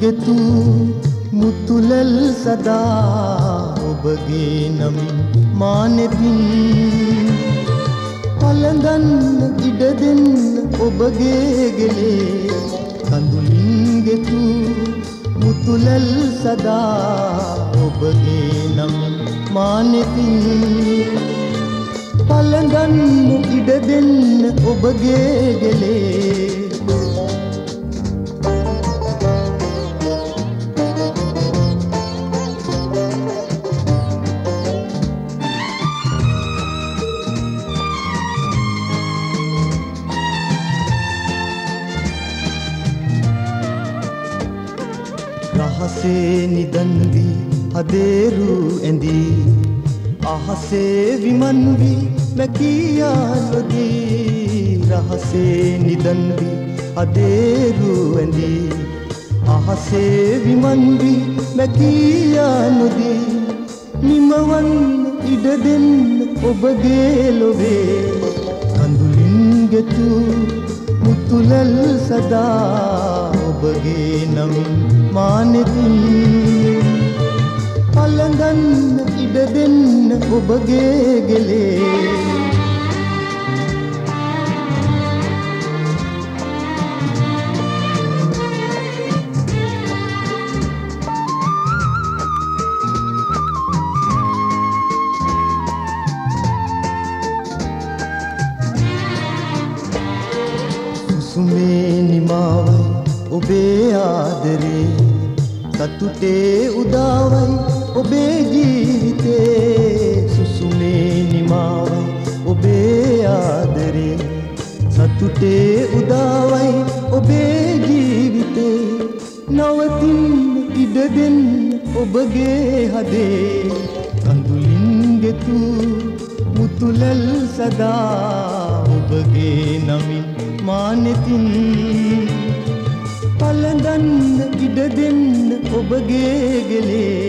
ගෙතු මුතුලල් සදා ඔබගේ නමින් මානෙතින් පළඳන්න ඉඩ දෙන්න ඔබගේ ගෙලේ. කඳුලින් ගෙතු මුතුලල් සදා ඔබගේ නම් මානෙතින් පළඳන්න ඉඩ දෙන්න ඔබගේ ගෙලේ. රහසේ නිදන්වී හදේරු ඇඳී. අහසේ විමන්වී මැකියාලොදී. රහසේ නිදන්වී හදේරු ඇඳී. අහසේ විමන්වී මැකියානොදී නිමවන්න ඉඩ දෙන්න ඔබගේ ලොවේ. කඳුලින් ගෙතු මුතුලල් සදා ඔබගේ නමින් මානෙතින් පළඳන්න ඉඩ දෙන්න ඔබගේ ගෙලේ. සුසුමේ නිමාවයි ඔබේ ආදරේ. සතුටේ උදාවයි ඔබේ ජීවිතේ. සුසුමේ නිමාවයි ඔබේ ආදරේ. සතුටේ උදාවයි ඔබේ ජීවිතේ. නවතින් ඉඩ දෙන්න ඔබගේ හදේ. කඳුලින් ගෙතු මුතුලල් සදා ඔබගේ නමින් මානෙතින් පළඳන්න ඉඩ දෙන්න ඔබගේ ගෙලේ.